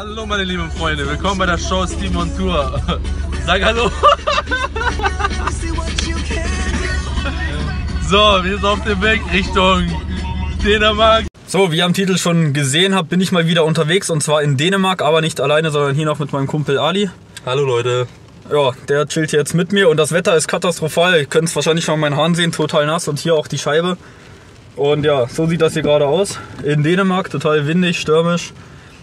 Hallo meine lieben Freunde, willkommen bei der Show Steam on Tour. Sag hallo. So, wir sind auf dem Weg Richtung Dänemark. So, wie ihr am Titel schon gesehen habt, bin ich mal wieder unterwegs und zwar in Dänemark, aber nicht alleine, sondern hier noch mit meinem Kumpel Ali. Hallo Leute. Ja, der chillt jetzt mit mir und das Wetter ist katastrophal. Ihr könnt es wahrscheinlich schon an meinen Haaren sehen, total nass und hier auch die Scheibe. Und ja, so sieht das hier gerade aus. In Dänemark, total windig, stürmisch.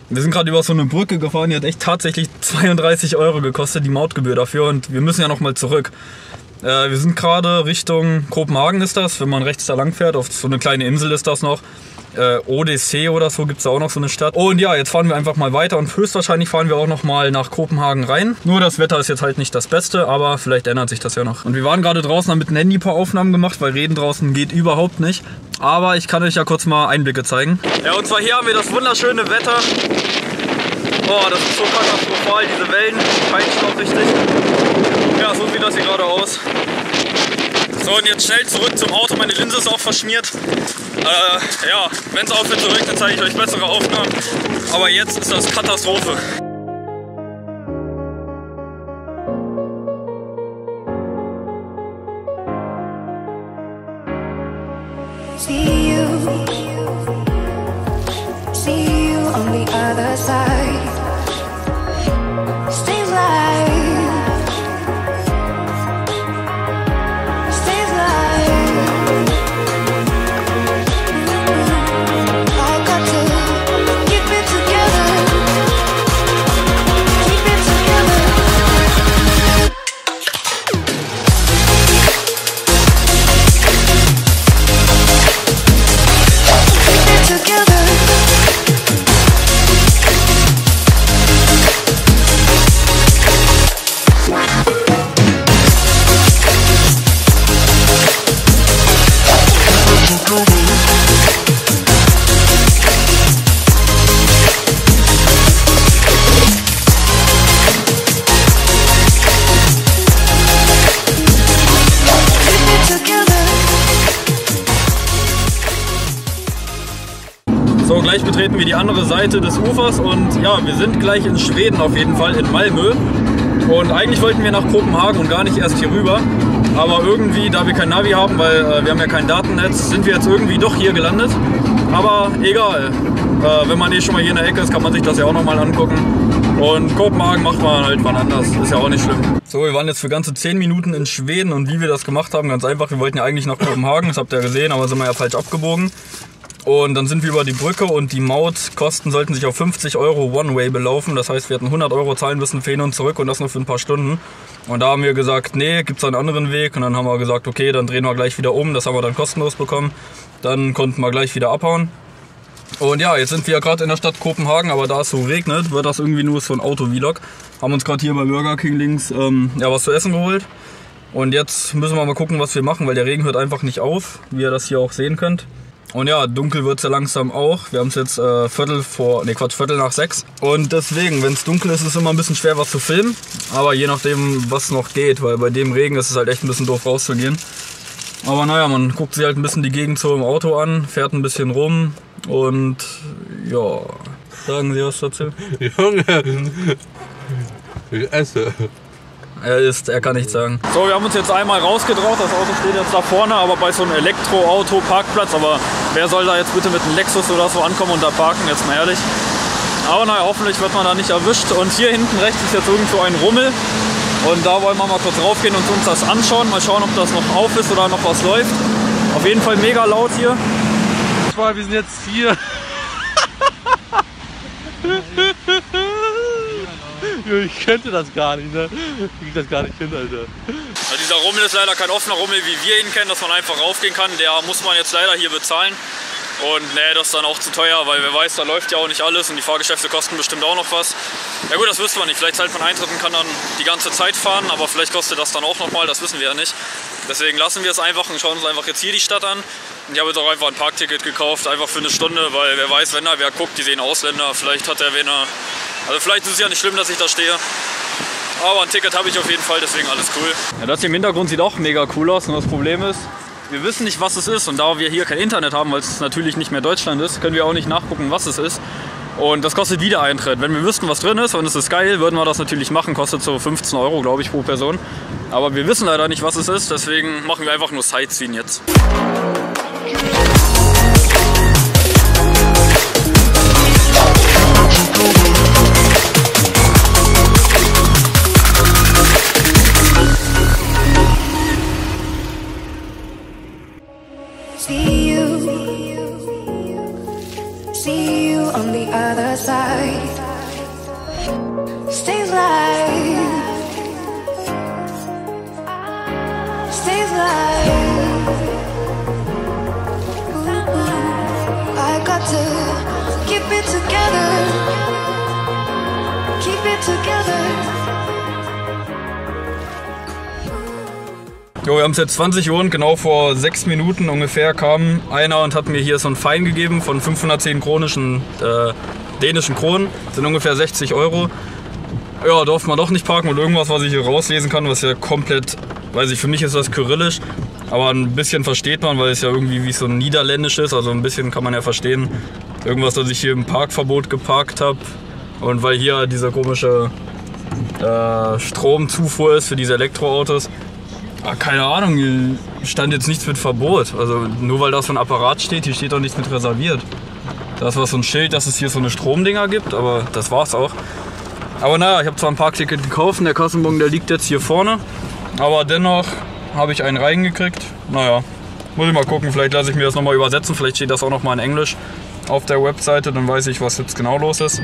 Wir sind gerade über so eine Brücke gefahren, die hat echt tatsächlich 32 Euro gekostet, die Mautgebühr dafür und wir müssen ja nochmal zurück. Äh, wir sind gerade Richtung Kopenhagen ist das, wenn man rechts da lang fährt, auf so eine kleine Insel ist das noch. Äh, Odyssee oder so gibt es da auch noch so eine Stadt. Und ja, jetzt fahren wir einfach mal weiter und höchstwahrscheinlich fahren wir auch noch mal nach Kopenhagen rein. Nur das Wetter ist jetzt halt nicht das Beste, aber vielleicht ändert sich das ja noch. Und wir waren gerade draußen, haben mit dem Handy ein paar Aufnahmen gemacht, weil reden draußen geht überhaupt nicht. Aber ich kann euch ja kurz mal Einblicke zeigen. Ja, und zwar hier haben wir das wunderschöne Wetter. Boah, das ist so katastrophal, diese Wellen peitschen auch richtig. Ja, so sieht das hier gerade aus. So, und jetzt schnell zurück zum Auto. Meine Linse ist auch verschmiert. Äh, ja, wenn es aufhört zu regnen, zeige ich euch bessere Aufnahmen. Aber jetzt ist das Katastrophe. So, gleich betreten wir die andere Seite des Ufers und ja, wir sind gleich in Schweden auf jeden Fall, in Malmö. Und eigentlich wollten wir nach Kopenhagen und gar nicht erst hier rüber. Aber irgendwie, da wir kein Navi haben, weil äh, wir haben ja kein Datennetz, sind wir jetzt irgendwie doch hier gelandet. Aber egal, äh, wenn man eh schon mal hier in der Ecke ist, kann man sich das ja auch nochmal angucken. Und Kopenhagen macht man halt wann anders, ist ja auch nicht schlimm. So, wir waren jetzt für ganze 10 Minuten in Schweden und wie wir das gemacht haben, ganz einfach, wir wollten ja eigentlich nach Kopenhagen, das habt ihr ja gesehen, aber sind wir ja falsch abgebogen. Und dann sind wir über die Brücke und die Mautkosten sollten sich auf 50 Euro One-Way belaufen. Das heißt, wir hätten 100 Euro zahlen müssen für hin und zurück und das nur für ein paar Stunden. Und da haben wir gesagt, nee, gibt's einen anderen Weg. Und dann haben wir gesagt, okay, dann drehen wir gleich wieder um. Das haben wir dann kostenlos bekommen. Dann konnten wir gleich wieder abhauen. Und ja, jetzt sind wir ja gerade in der Stadt Kopenhagen, aber da es so regnet, wird das irgendwie nur so ein Auto-Vlog. Haben uns gerade hier bei Burger King links ähm, ja, was zu essen geholt. Und jetzt müssen wir mal gucken, was wir machen, weil der Regen hört einfach nicht auf, wie ihr das hier auch sehen könnt. Und ja, dunkel wird es ja langsam auch. Wir haben es jetzt äh, Viertel vor, nee Quatsch, Viertel nach sechs. Und deswegen, wenn es dunkel ist, ist es immer ein bisschen schwer was zu filmen. Aber je nachdem, was noch geht, weil bei dem Regen ist es halt echt ein bisschen doof rauszugehen. Aber naja, man guckt sich halt ein bisschen die Gegend so im Auto an, fährt ein bisschen rum und ja, sagen Sie was dazu? Junge. Ich esse. Er ist, er kann nichts sagen. So, wir haben uns jetzt einmal rausgetraut. Das Auto steht jetzt da vorne, aber bei so einem Elektroauto-Parkplatz. Aber wer soll da jetzt bitte mit einem Lexus oder so ankommen und da parken, jetzt mal ehrlich. Aber naja, hoffentlich wird man da nicht erwischt. Und hier hinten rechts ist jetzt irgendwo ein Rummel. Und da wollen wir mal kurz raufgehen und uns das anschauen. Mal schauen, ob das noch auf ist oder noch was läuft. Auf jeden Fall mega laut hier. Wir sind jetzt hier. Ich könnte das gar nicht, ne? Ich krieg das gar nicht hin, Alter. Also dieser Rummel ist leider kein offener Rummel, wie wir ihn kennen, dass man einfach raufgehen kann. Der muss man jetzt leider hier bezahlen. Und nee, das ist dann auch zu teuer, weil wer weiß, da läuft ja auch nicht alles und die Fahrgeschäfte kosten bestimmt auch noch was. Ja gut, das wüsste man nicht. Vielleicht zahlt man Eintritt und kann dann die ganze Zeit fahren, aber vielleicht kostet das dann auch nochmal, das wissen wir ja nicht. Deswegen lassen wir es einfach und schauen uns einfach jetzt hier die Stadt an. Und ich habe jetzt auch einfach ein Parkticket gekauft, einfach für eine Stunde, weil wer weiß, wenn da wer guckt, die sehen Ausländer, vielleicht hat der wen. Also vielleicht ist es ja nicht schlimm, dass ich da stehe. Aber ein Ticket habe ich auf jeden Fall, deswegen alles cool. Ja, das hier im Hintergrund sieht auch mega cool aus. Nur das Problem ist, wir wissen nicht, was es ist. Und da wir hier kein Internet haben, weil es natürlich nicht mehr Deutschland ist, können wir auch nicht nachgucken, was es ist. Und das kostet wieder Eintritt. Wenn wir wüssten, was drin ist und es ist geil, würden wir das natürlich machen. Kostet so 15 Euro, glaube ich, pro Person. Aber wir wissen leider nicht, was es ist. Deswegen machen wir einfach nur Sightseeing jetzt. Other side. Stay alive. Stay alive. I got to keep it together. Keep it together. Jo, wir haben es jetzt 20 Uhr und genau vor sechs Minuten ungefähr kam einer und hat mir hier so ein Fein gegeben von 510 chronischen äh, dänischen Kronen. Das sind ungefähr 60 Euro. Ja, durfte man doch nicht parken und irgendwas, was ich hier rauslesen kann, was ja komplett, weiß ich, für mich ist das kyrillisch. Aber ein bisschen versteht man, weil es ja irgendwie wie so niederländisch ist. Also ein bisschen kann man ja verstehen. Irgendwas, dass ich hier im Parkverbot geparkt habe. Und weil hier dieser komische äh, Stromzufuhr ist für diese Elektroautos. Ah, keine Ahnung, stand jetzt nichts mit Verbot. Also nur weil da so ein Apparat steht, hier steht auch nichts mit reserviert. Da war so ein Schild, dass es hier so eine Stromdinger gibt, aber das war's auch. Aber naja, ich habe zwar ein Parkticket gekauft, der Kassenbon, der liegt jetzt hier vorne. Aber dennoch habe ich einen reingekriegt. Naja, muss ich mal gucken, vielleicht lasse ich mir das nochmal übersetzen. Vielleicht steht das auch nochmal in Englisch auf der Webseite, dann weiß ich, was jetzt genau los ist.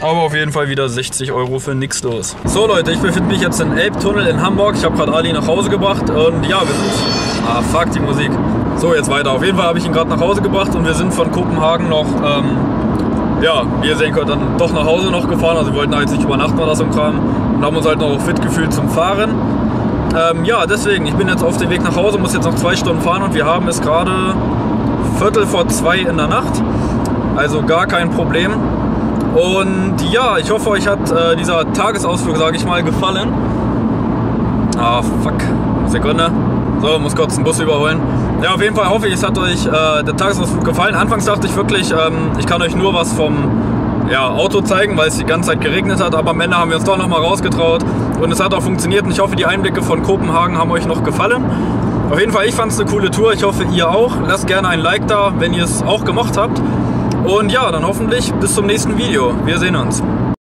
Aber auf jeden Fall wieder 60 Euro für nix los. So Leute, ich befinde mich jetzt im Elbtunnel in Hamburg. Ich habe gerade Ali nach Hause gebracht und ja, wir sind... Ah, fuck die Musik. So, jetzt weiter. Auf jeden Fall habe ich ihn gerade nach Hause gebracht und wir sind von Kopenhagen noch, ähm, ja, wie ihr sehen könnt, dann doch nach Hause noch gefahren. Also wir wollten halt nicht übernachten oder so ein Kram und haben uns halt noch fit gefühlt zum Fahren. Ähm, ja, deswegen, ich bin jetzt auf dem Weg nach Hause, muss jetzt noch zwei Stunden fahren und wir haben es gerade Viertel vor zwei in der Nacht. Also gar kein Problem. Und ja, ich hoffe, euch hat äh, dieser Tagesausflug, sage ich mal, gefallen. Ah, fuck. Sekunde. So, muss kurz den Bus überholen. Ja, auf jeden Fall hoffe ich, es hat euch äh, der Tagesausflug gefallen. Anfangs dachte ich wirklich, ähm, ich kann euch nur was vom ja, Auto zeigen, weil es die ganze Zeit geregnet hat. Aber am Ende haben wir uns doch nochmal rausgetraut. Und es hat auch funktioniert. Und ich hoffe, die Einblicke von Kopenhagen haben euch noch gefallen. Auf jeden Fall, ich fand es eine coole Tour. Ich hoffe, ihr auch. Lasst gerne ein Like da, wenn ihr es auch gemacht habt. Und ja, dann hoffentlich bis zum nächsten Video. Wir sehen uns.